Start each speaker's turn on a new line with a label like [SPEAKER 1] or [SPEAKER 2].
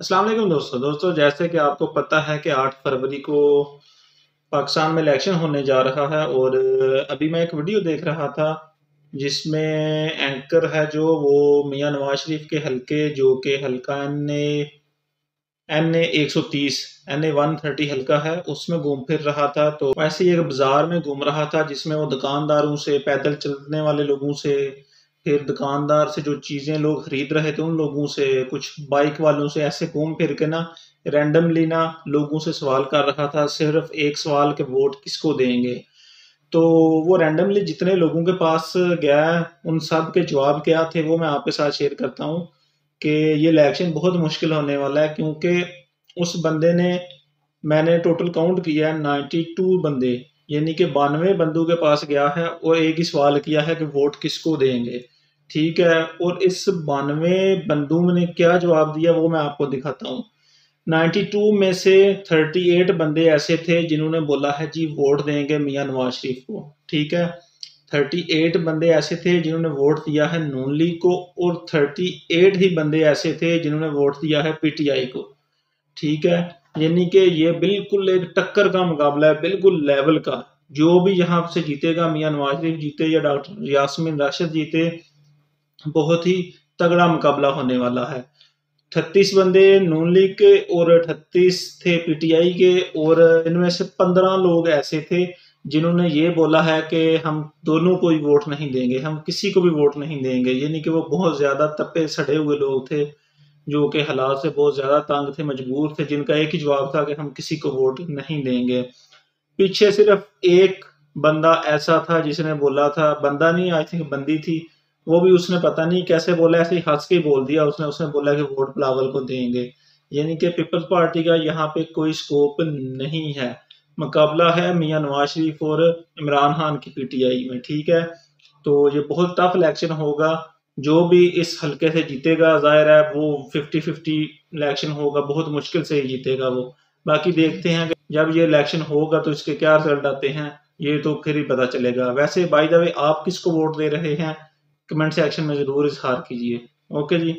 [SPEAKER 1] वालेकुम दोस्तों। दोस्तों, जैसे कि आपको पता है कि 8 फरवरी को पाकिस्तान में इलेक्शन होने जा रहा है और अभी मैं एक वीडियो देख रहा था जिसमें एंकर है जो, वो मियाँ नवाज़ शरीफ के हलके, जो कि हल्का एन ए एन ए एक सौ तीस, एन ए वन थर्टी हल्का है, उसमें घूम फिर रहा था। तो वैसे ही एक बाज़ार में घूम रहा था जिसमें वो दुकानदारों से, पैदल चलने वाले लोगों से फिर दुकानदार से जो चीज़ें लोग खरीद रहे थे, उन लोगों से, कुछ बाइक वालों से ऐसे घूम फिर के ना रैंडमली ना लोगों से सवाल कर रहा था, सिर्फ़ एक सवाल के वोट किसको देंगे? तो वो रैंडमली जितने लोगों के पास गया, उन सब के जवाब क्या थे, वो मैं आपके साथ शेयर करता हूँ कि ये इलेक्शन बहुत मुश्किल होने वाला है, क्योंकि उस बंदे ने, मैंने टोटल काउंट किया है नाइन्टी टू बंदे, यानी कि बानवे बंदों के पास गया है और एक ही सवाल किया है कि वोट किसको देंगे? ठीक है, और इस बानवे बंदूक ने क्या जवाब दिया वो मैं आपको दिखाता हूँ। 92 में से 38 बंदे ऐसे थे जिन्होंने बोला है, जी, वोट देंगे मियाँ नवाज़ शरीफ को। ठीक है 38 बंदे ऐसे थे जिन्होंने वोट दिया है नून लीग को, और 38 ही बंदे ऐसे थे जिन्होंने वोट दिया है पीटीआई को। ठीक है, यानी कि ये बिल्कुल एक टक्कर का मुकाबला है, बिल्कुल लेवल का। जो भी यहाँ से जीतेगा, मियाँ नवाज़ शरीफ जीते या डॉक्टर यासमिन राशिद जीते बहुत ही तगड़ा मुकाबला होने वाला है। छत्तीस बंदे नून लीग के और अठतीस थे पीटीआई के और इनमें से पंद्रह लोग ऐसे थे जिन्होंने ये बोला है कि हम दोनों को वोट नहीं देंगे, हम किसी को भी वोट नहीं देंगे। यानी कि वो बहुत ज़्यादा तपे सड़े हुए लोग थे, जो कि हालात से बहुत ज़्यादा तंग थे, मजबूर थे, जिनका एक ही जवाब था कि हम किसी को वोट नहीं देंगे। पीछे सिर्फ़ एक बंदा ऐसा था जिसने बोला था, बंदा नहीं आई थिंक बंदी थी वो भी उसने पता नहीं कैसे बोला, ऐसे हंस के बोल दिया। उसने उसने बोला कि वोट बिलावल को देंगे। यानी कि पीपल्स पार्टी का यहाँ पे कोई स्कोप नहीं है। मुकाबला है मियाँ नवाज़ शरीफ और इमरान खान की पीटीआई में, ठीक है? तो ये बहुत टफ इलेक्शन होगा। जो भी इस हल्के से जीतेगा, ज़ाहिर है वो फिफ्टी फिफ्टी इलेक्शन होगा। बहुत मुश्किल से ही जीतेगा वो। बाकी देखते हैं जब ये इलेक्शन होगा तो इसके क्या रिज़ल्ट आते हैं, ये तो फिर ही पता चलेगा। वैसे बाई द वे आप किसको वोट दे रहे हैं? कमेंट सेक्शन में ज़रूर इजहार कीजिए। ओके जी।